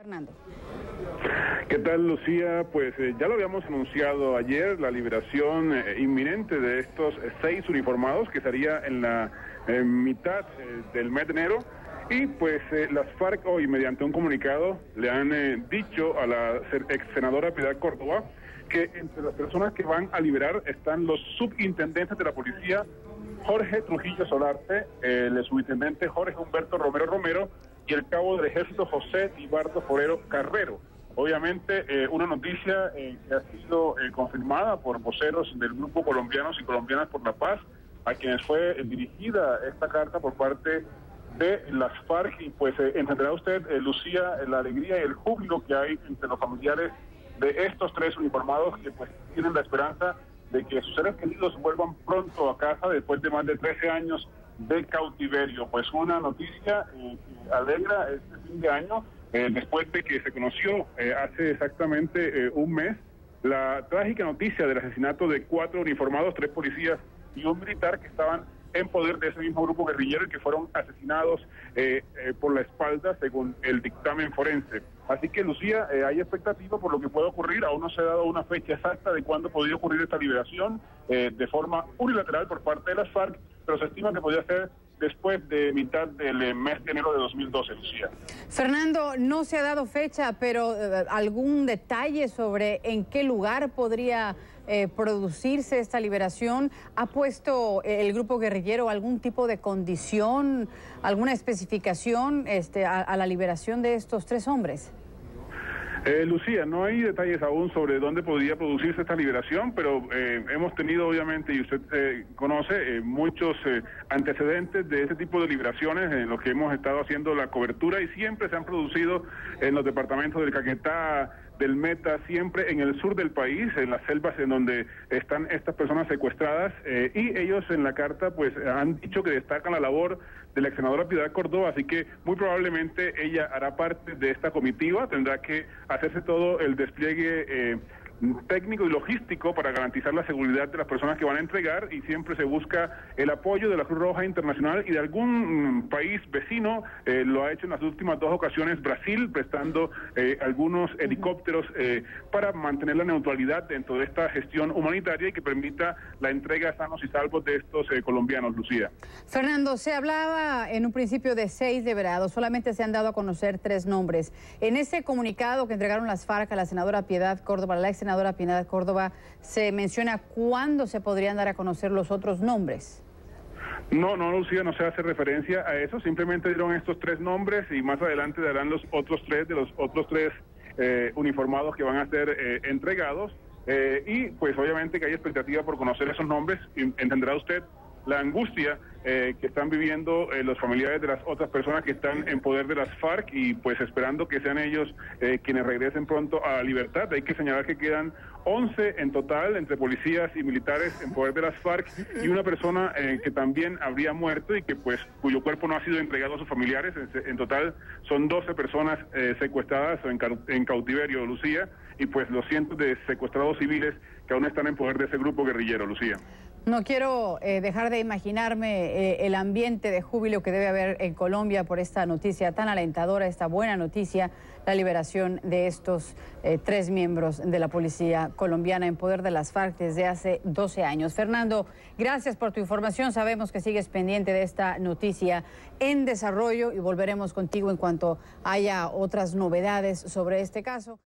Fernando. ¿Qué tal, Lucía? Pues eh, ya lo habíamos anunciado ayer, la liberación eh, inminente de estos eh, seis uniformados que estaría en la mitad del mes de enero. Y pues las FARC hoy, mediante un comunicado, le han dicho a la ex senadora Piedad Córdoba que entre las personas que van a liberar están los subintendentes de la policía, Jorge Trujillo Solarte, el subintendente Jorge Humberto Romero Romero y el cabo del ejército José Ibardo Forero Carrero. Obviamente, eh, una noticia eh, que ha sido eh, confirmada por voceros del Grupo Colombianos y Colombianas por la Paz, a quienes fue dirigida esta carta por parte de las FARC. Y pues entenderá usted, Lucía, la alegría y el júbilo que hay entre los familiares de estos tres uniformados que pues tienen la esperanza de que sus seres queridos vuelvan pronto a casa después de más de 13 años de cautiverio. Pues una noticia eh, que alegra este fin de año, eh, después de que se conoció eh, hace exactamente un mes la trágica noticia del asesinato de cuatro uniformados, tres policías y un militar que estaban en poder de ese mismo grupo guerrillero y que fueron asesinados eh, eh, por la espalda según el dictamen forense. Así que Lucía, eh, hay expectativa por lo que puede ocurrir, aún no se ha dado una fecha exacta de cuándo podría ocurrir esta liberación de forma unilateral por parte de las FARC, pero se estima que podría ser después de mitad del mes de enero de 2012, Lucía. Fernando, no se ha dado fecha, pero algún detalle sobre en qué lugar podría eh, producirse esta liberación? ¿Ha puesto el grupo guerrillero algún tipo de condición, alguna especificación este, a, la liberación de estos tres hombres? Eh, Lucía, no hay detalles aún sobre dónde podría producirse esta liberación, pero eh, hemos tenido obviamente, y usted conoce, muchos antecedentes de este tipo de liberaciones en los que hemos estado haciendo la cobertura y siempre se han producido en los departamentos del Caquetá, del Meta, siempre en el sur del país, en las selvas en donde están estas personas secuestradas, eh, y ellos en la carta pues han dicho que destacan la labor de la ex senadora Piedad Córdoba, así que muy probablemente ella hará parte de esta comitiva, tendrá que hacerse todo el despliegue eh, técnico y logístico para garantizar la seguridad de las personas que van a entregar y siempre se busca el apoyo de la Cruz Roja Internacional y de algún mm, país vecino. Eh, lo ha hecho en las últimas dos ocasiones Brasil, prestando eh, algunos helicópteros eh, para mantener la neutralidad dentro de esta gestión humanitaria y que permita la entrega sanos y salvos de estos colombianos, Lucía. Fernando, se hablaba en un principio de seis liberados, solamente se han dado a conocer tres nombres. En ese comunicado que entregaron las FARC a la senadora Piedad Córdoba, la ex senadora Pineda Córdoba, se menciona cuándo se podrían dar a conocer los otros nombres. No, no, Lucía, no se hace referencia a eso, simplemente dieron estos tres nombres y más adelante darán los otros tres de los otros tres eh, uniformados que van a ser eh, entregados. Eh, y pues obviamente que hay expectativa por conocer esos nombres, entenderá usted la angustia eh, que están viviendo eh, los familiares de las otras personas que están en poder de las FARC y pues esperando que sean ellos eh, quienes regresen pronto a la libertad. Hay que señalar que quedan 11 en total entre policías y militares en poder de las FARC y una persona que también habría muerto y que pues cuyo cuerpo no ha sido entregado a sus familiares. En, total son 12 personas secuestradas en, en cautiverio, Lucía, y pues los cientos de secuestrados civiles que aún están en poder de ese grupo guerrillero, Lucía. No quiero eh, dejar de imaginarme eh, el ambiente de júbilo que debe haber en Colombia por esta noticia tan alentadora, esta buena noticia, la liberación de estos eh, tres miembros de la policía colombiana en poder de las FARC desde hace 12 años. Fernando, gracias por tu información. Sabemos que sigues pendiente de esta noticia en desarrollo y volveremos contigo en cuanto haya otras novedades sobre este caso.